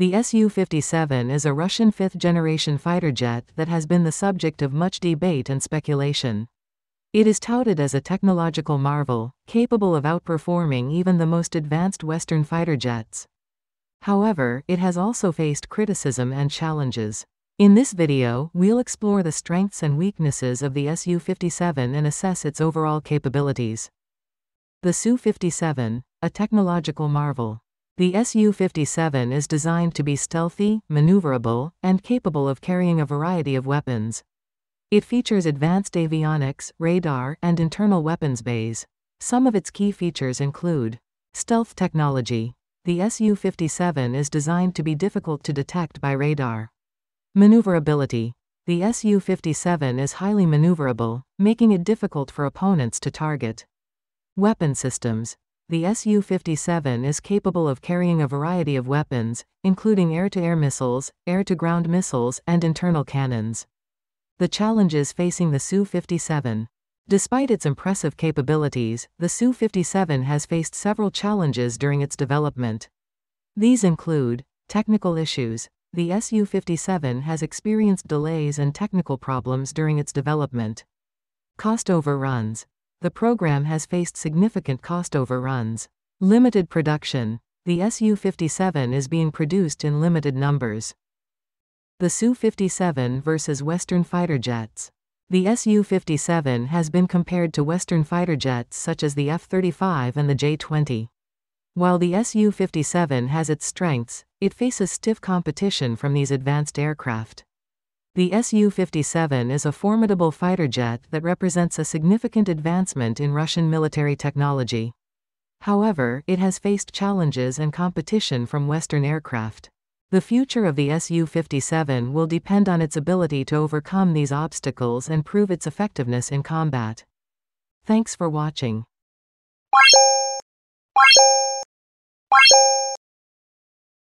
The Su-57 is a Russian fifth-generation fighter jet that has been the subject of much debate and speculation. It is touted as a technological marvel, capable of outperforming even the most advanced Western fighter jets. However, it has also faced criticism and challenges. In this video, we'll explore the strengths and weaknesses of the Su-57 and assess its overall capabilities. The Su-57, a technological marvel. The Su-57 is designed to be stealthy, maneuverable, and capable of carrying a variety of weapons. It features advanced avionics, radar, and internal weapons bays. Some of its key features include stealth technology. The Su-57 is designed to be difficult to detect by radar. Maneuverability. The Su-57 is highly maneuverable, making it difficult for opponents to target. Weapon systems. The Su-57 is capable of carrying a variety of weapons, including air-to-air missiles, air-to-ground missiles, and internal cannons. The challenges facing the Su-57. Despite its impressive capabilities, the Su-57 has faced several challenges during its development. These include technical issues. The Su-57 has experienced delays and technical problems during its development. Cost overruns. The program has faced significant cost overruns. Limited production. The Su-57 is being produced in limited numbers. The Su-57 versus Western fighter jets. The Su-57 has been compared to Western fighter jets such as the F-35 and the J-20. While the Su-57 has its strengths, it faces stiff competition from these advanced aircraft. The Su-57 is a formidable fighter jet that represents a significant advancement in Russian military technology. However, it has faced challenges and competition from Western aircraft. The future of the Su-57 will depend on its ability to overcome these obstacles and prove its effectiveness in combat. Thanks for watching.